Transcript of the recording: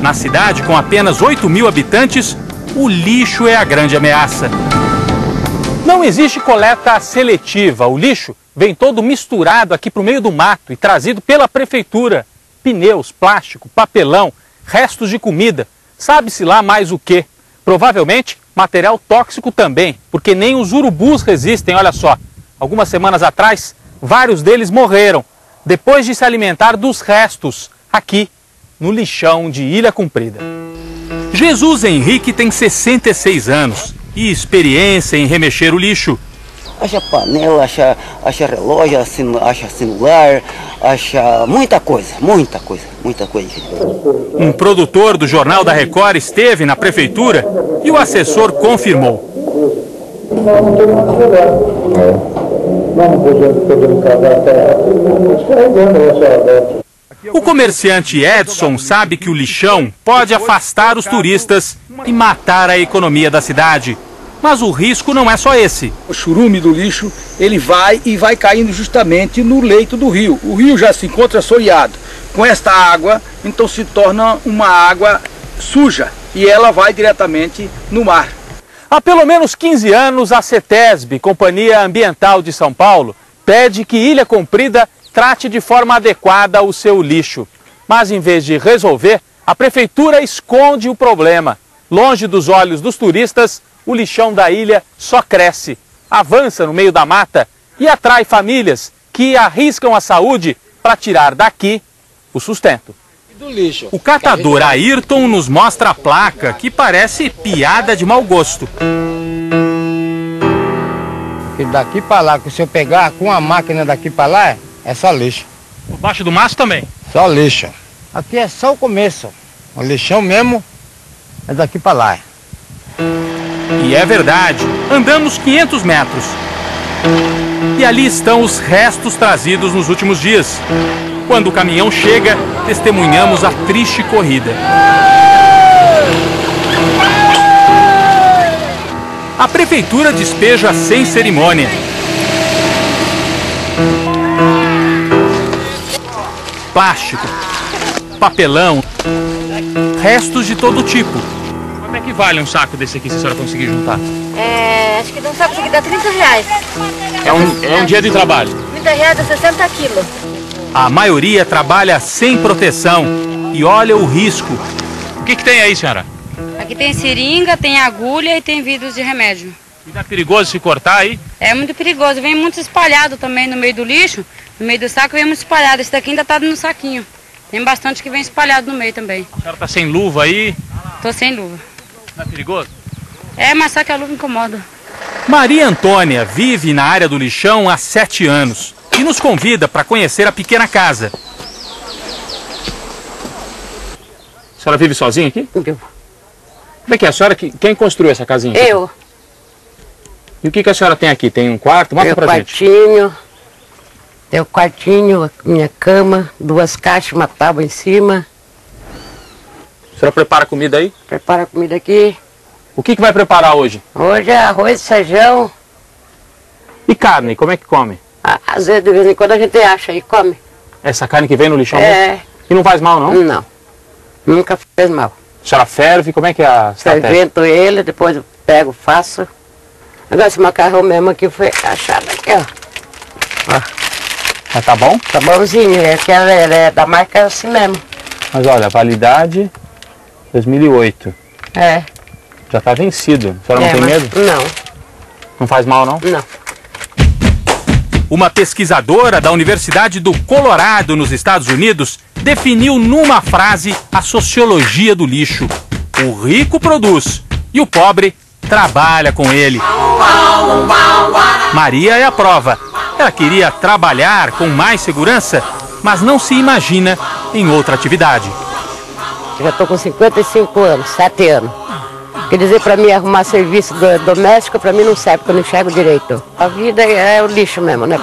Na cidade, com apenas 8 mil habitantes, o lixo é a grande ameaça. Não existe coleta seletiva. O lixo vem todo misturado aqui para o meio do mato e trazido pela prefeitura. Pneus, plástico, papelão, restos de comida, sabe-se lá mais o que. Provavelmente material tóxico também, porque nem os urubus resistem, olha só. Algumas semanas atrás, vários deles morreram depois de se alimentar dos restos aqui no lixão de Ilha Comprida. Jesus Henrique tem 66 anos e experiência em remexer o lixo. Acha panela, acha, acha relógio, acha celular, acha muita coisa, muita coisa, muita coisa. Um produtor do Jornal da Record esteve na prefeitura e o assessor confirmou. O comerciante Edson sabe que o lixão pode afastar os turistas e matar a economia da cidade. Mas o risco não é só esse. O churume do lixo, ele vai e vai caindo justamente no leito do rio. O rio já se encontra assoreado. Com esta água, então se torna uma água suja e ela vai diretamente no mar. Há pelo menos 15 anos, a CETESB, Companhia Ambiental de São Paulo, pede que Ilha Comprida trate de forma adequada o seu lixo. Mas em vez de resolver, a prefeitura esconde o problema. Longe dos olhos dos turistas, o lixão da ilha só cresce, avança no meio da mata e atrai famílias que arriscam a saúde para tirar daqui o sustento. O catador Ayrton nos mostra a placa que parece piada de mau gosto. Daqui para lá, que se eu pegar com a máquina daqui para lá, é só lixo. Por baixo do maço também? Só lixo. Aqui é só o começo. O lixão mesmo é daqui para lá. E é verdade. Andamos 500 metros. E ali estão os restos trazidos nos últimos dias. Quando o caminhão chega, testemunhamos a triste corrida. A prefeitura despeja sem cerimônia. Plástico, papelão, restos de todo tipo. Quanto é que vale um saco desse aqui se a senhora conseguir juntar? É, acho que um saco aqui dá 30 reais. É um, é um dia de trabalho. 30 reais dá 60 quilos. A maioria trabalha sem proteção e olha o risco. O que, que tem aí, senhora? Aqui tem seringa, tem agulha e tem vidros de remédio. E é perigoso se cortar aí? É muito perigoso. Vem muito espalhado também no meio do lixo. No meio do saco vem muito espalhado. Esse daqui ainda tá no saquinho. Tem bastante que vem espalhado no meio também. A senhora tá sem luva aí? Tô sem luva. Não é perigoso? É, mas só que a luva incomoda. Maria Antônia vive na área do lixão há sete anos e nos convida para conhecer a pequena casa. A senhora vive sozinha aqui? Eu. Como é que é? A senhora, quem construiu essa casinha? Aqui? Eu. E o que, que a senhora tem aqui? Tem um quarto? Mostra Meu pra quartinho, gente. Tem o quartinho, minha cama, duas caixas, uma tábua em cima. A senhora prepara comida aí? Prepara comida aqui. O que, que vai preparar hoje? Hoje é arroz, feijão. E carne, como é que come? Às vezes, de vez em quando, a gente acha e come. Essa carne que vem no lixão? É. E não faz mal, não? Não. Nunca fez mal. A senhora ferve? Como é que é a Fervento ele, depois eu pego, faço. Agora esse macarrão mesmo aqui foi achado aqui, ó. ó. Mas tá bom? Tá bonzinho, é que ela é da marca assim mesmo. Mas olha, validade 2008. É. Já tá vencido. A senhora é, não tem mas... medo? Não. Não faz mal, não? Não. Uma pesquisadora da Universidade do Colorado, nos Estados Unidos, definiu numa frase a sociologia do lixo. O rico produz e o pobre trabalha com ele. Maria é a prova. Ela queria trabalhar com mais segurança, mas não se imagina em outra atividade. Eu já estou com 55 anos, 7 anos. Quer dizer, para mim arrumar serviço doméstico, para mim não serve, porque eu não enxergo direito. A vida é o lixo mesmo, né?